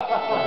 Ha ha ha!